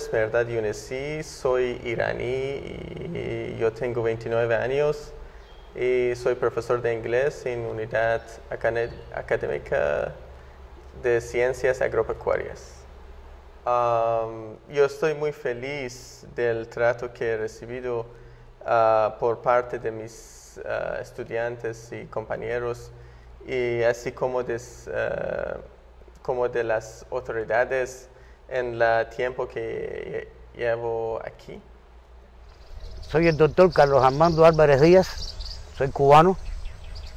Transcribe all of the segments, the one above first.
Es Merdad Younesi, soy iraní y yo tengo 29 años y soy profesor de inglés en Unidad Académica de Ciencias Agropecuarias. yo estoy muy feliz del trato que he recibido ah, por parte de mis ah, estudiantes y compañeros y así como de, ah, como de las autoridades en el tiempo que llevo aquí. Soy el doctor Carlos Armando Álvarez Díaz, soy cubano,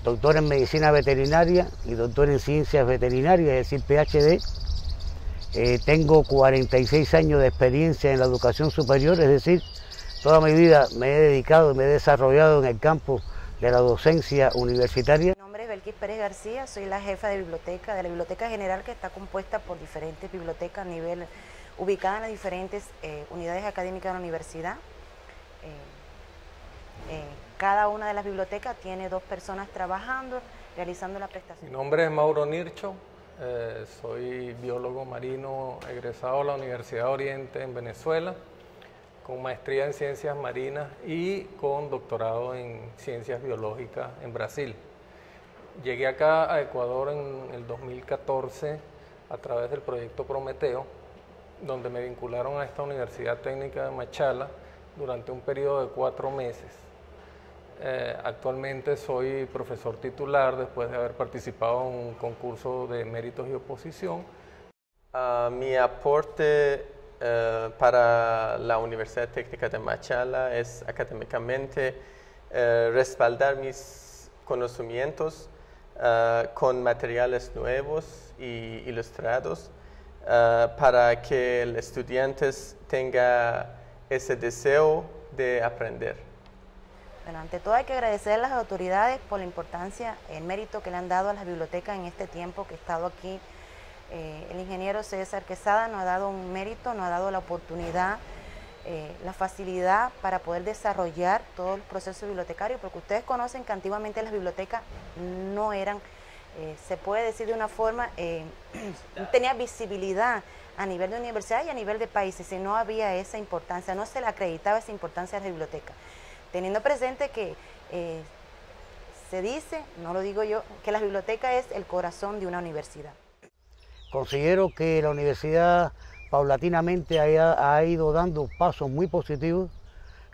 doctor en medicina veterinaria y doctor en ciencias veterinarias, es decir, PhD. Eh, tengo 46 años de experiencia en la educación superior, es decir, toda mi vida me he dedicado, me he desarrollado en el campo de la docencia universitaria. Pérez García, soy la jefa de biblioteca, de la Biblioteca General que está compuesta por diferentes bibliotecas a nivel, ubicadas en las diferentes eh, unidades académicas de la universidad. Eh, cada una de las bibliotecas tiene dos personas trabajando, realizando la prestación. Mi nombre es Mauro Nircho, eh, soy biólogo marino egresado a la Universidad de Oriente en Venezuela, con maestría en ciencias marinas y con doctorado en ciencias biológicas en Brasil. Llegué acá a Ecuador en el 2014 a través del proyecto Prometeo, donde me vincularon a esta Universidad Técnica de Machala durante un periodo de cuatro meses eh, actualmente soy profesor titular después de haber participado en un concurso de méritos y oposición. Ah, mi aporte eh, para la Universidad Técnica de Machala es académicamente eh, respaldar mis conocimientos con materiales nuevos y ilustrados para que el estudiante tenga ese deseo de aprender. Bueno, ante todo hay que agradecer a las autoridades por la importancia, el mérito que le han dado a las bibliotecas en este tiempo que he estado aquí. Eh, el ingeniero César Quesada nos ha dado un mérito, nos ha dado la oportunidad, eh, la facilidad para poder desarrollar todo el proceso bibliotecario, porque ustedes conocen que antiguamente las bibliotecas no eran, eh, se puede decir de una forma, no tenía visibilidad a nivel de universidad y a nivel de países, si no había esa importancia, no se le acreditaba esa importancia a las bibliotecas teniendo presente que eh, se dice, no lo digo yo, que la biblioteca es el corazón de una universidad. Considero que la universidad paulatinamente ha, ido dando pasos muy positivos,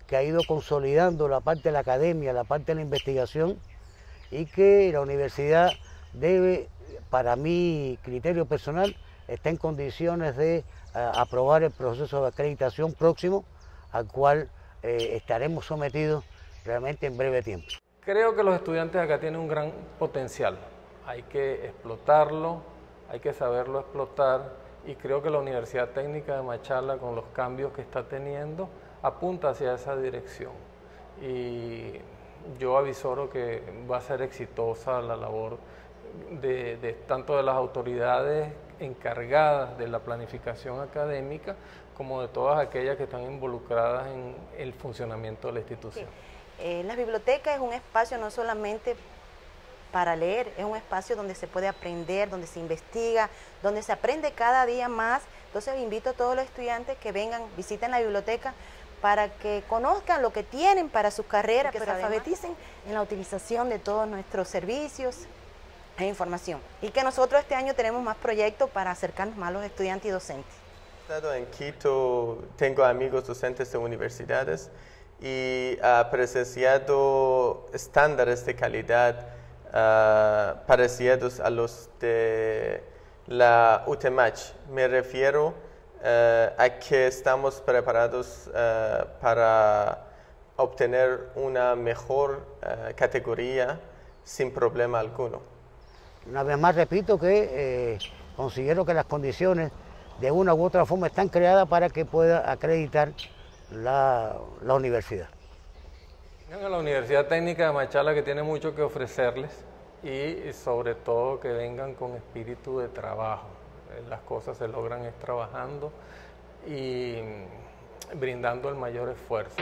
que ha ido consolidando la parte de la academia, la parte de la investigación, y que la universidad debe, para mi criterio personal, está en condiciones de eh, aprobar el proceso de acreditación próximo, al cual eh, estaremos sometidos realmente en breve tiempo. Creo que los estudiantes acá tienen un gran potencial, hay que explotarlo, hay que saberlo explotar y creo que la Universidad Técnica de Machala con los cambios que está teniendo apunta hacia esa dirección y yo avisoro que va a ser exitosa la labor de tanto de las autoridades encargadas de la planificación académica como de todas aquellas que están involucradas en el funcionamiento de la institución. Eh, la biblioteca es un espacio no solamente para leer, es un espacio donde se puede aprender, donde se investiga, donde se aprende cada día más. Entonces invito a todos los estudiantes que vengan, visiten la biblioteca para que conozcan lo que tienen para sus carreras, que se alfabeticen en la utilización de todos nuestros servicios e información. Y que nosotros este año tenemos más proyectos para acercarnos más a los estudiantes y docentes estado en Quito, tengo amigos docentes de universidades y ha presenciado estándares de calidad uh, parecidos a los de la UTEMACH. Me refiero ah, a que estamos preparados ah, para obtener una mejor categoría sin problema alguno. Una vez más repito que eh, considero que las condiciones de una u otra forma están creadas para que pueda acreditar la, universidad. La Universidad Técnica de Machala que tiene mucho que ofrecerles y sobre todo que vengan con espíritu de trabajo. Eh, las cosas se logran es trabajando y brindando el mayor esfuerzo.